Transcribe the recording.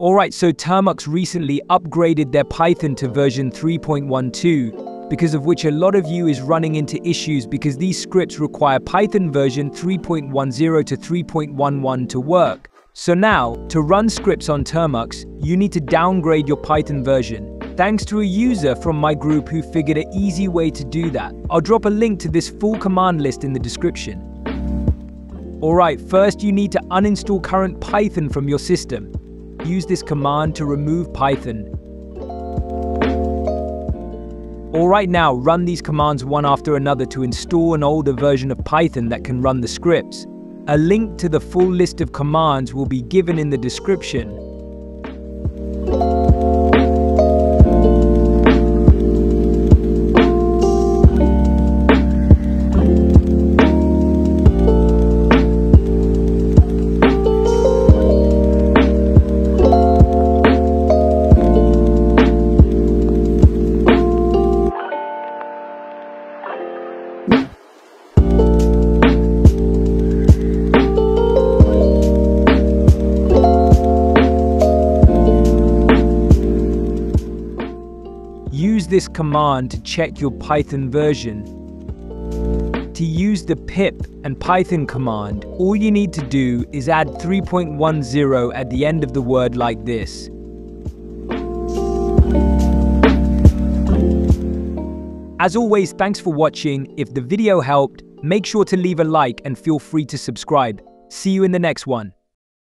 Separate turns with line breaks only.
Alright, so Termux recently upgraded their Python to version 3.12, because of which a lot of you is running into issues because these scripts require Python version 3.10 to 3.11 to work. So now, to run scripts on Termux, you need to downgrade your Python version. Thanks to a user from my group who figured an easy way to do that. I'll drop a link to this full command list in the description. Alright, first you need to uninstall current Python from your system. Use this command to remove Python. Alright now, run these commands one after another to install an older version of Python that can run the scripts. A link to the full list of commands will be given in the description. Use this command to check your Python version. To use the pip and Python command, all you need to do is add 3.10 at the end of the word like this. As always, thanks for watching. If the video helped, make sure to leave a like and feel free to subscribe. See you in the next one.